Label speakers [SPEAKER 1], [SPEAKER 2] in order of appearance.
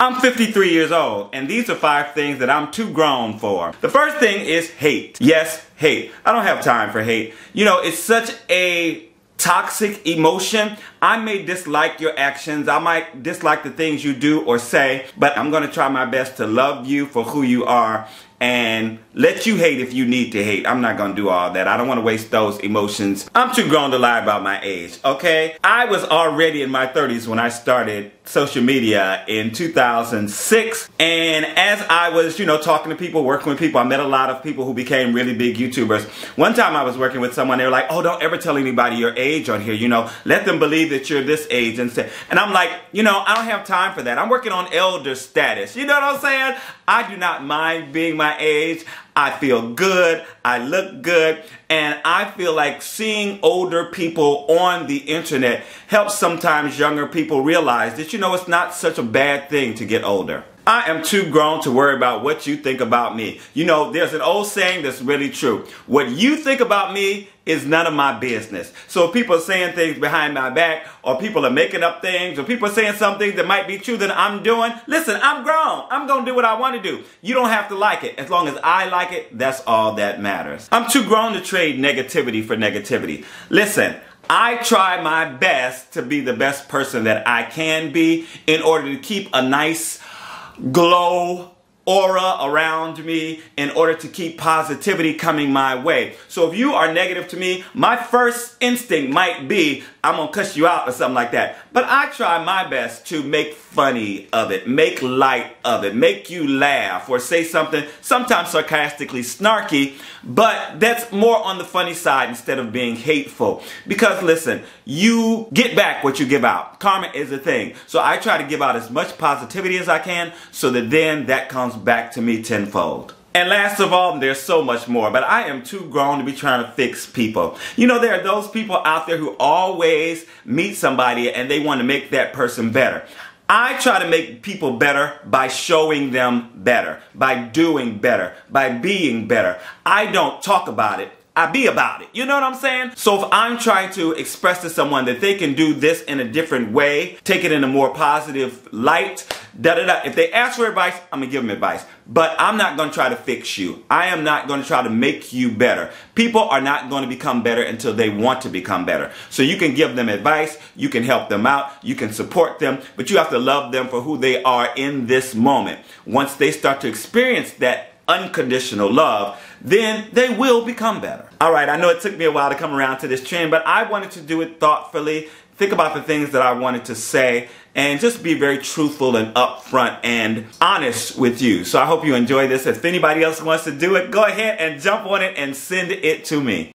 [SPEAKER 1] I'm 53 years old, and these are five things that I'm too grown for. The first thing is hate. Yes, hate. I don't have time for hate. You know, it's such a toxic emotion. I may dislike your actions. I might dislike the things you do or say, but I'm going to try my best to love you for who you are and let you hate if you need to hate. I'm not gonna do all that. I don't wanna waste those emotions. I'm too grown to lie about my age, okay? I was already in my 30s when I started social media in 2006. And as I was, you know, talking to people, working with people, I met a lot of people who became really big YouTubers. One time I was working with someone, they were like, oh, don't ever tell anybody your age on here, you know, let them believe that you're this age. And, say, and I'm like, you know, I don't have time for that. I'm working on elder status. You know what I'm saying? I do not mind being my age. I feel good, I look good, and I feel like seeing older people on the internet helps sometimes younger people realize that, you know, it's not such a bad thing to get older. I am too grown to worry about what you think about me. You know, there's an old saying that's really true. What you think about me is none of my business. So if people are saying things behind my back, or people are making up things, or people are saying something that might be true that I'm doing, listen, I'm grown. I'm going to do what I want to do. You don't have to like it. As long as I like it, that's all that matters. I'm too grown to trade negativity for negativity. Listen, I try my best to be the best person that I can be in order to keep a nice glow aura around me in order to keep positivity coming my way. So if you are negative to me, my first instinct might be, I'm gonna cuss you out or something like that. But I try my best to make funny of it, make light of it, make you laugh or say something sometimes sarcastically snarky, but that's more on the funny side instead of being hateful. Because listen, you get back what you give out. Karma is a thing. So I try to give out as much positivity as I can so that then that comes back to me tenfold. And last of all, there's so much more, but I am too grown to be trying to fix people. You know, there are those people out there who always meet somebody and they want to make that person better. I try to make people better by showing them better, by doing better, by being better. I don't talk about it. I be about it. You know what I'm saying? So if I'm trying to express to someone that they can do this in a different way, take it in a more positive light, da da da. If they ask for advice, I'm gonna give them advice. But I'm not gonna try to fix you. I am not gonna try to make you better. People are not gonna become better until they want to become better. So you can give them advice, you can help them out, you can support them, but you have to love them for who they are in this moment. Once they start to experience that unconditional love, then they will become better. All right, I know it took me a while to come around to this trend, but I wanted to do it thoughtfully, think about the things that I wanted to say, and just be very truthful and upfront and honest with you. So I hope you enjoy this. If anybody else wants to do it, go ahead and jump on it and send it to me.